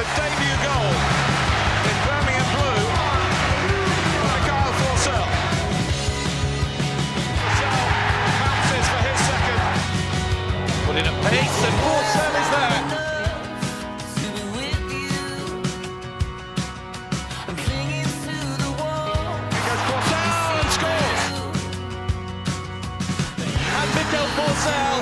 It's a debut goal in Birmingham Blue by Kyle Forssell. Forssell mounts for his second. Put in a pace and Forssell is there. Because Forssell scores. And Mikael Forssell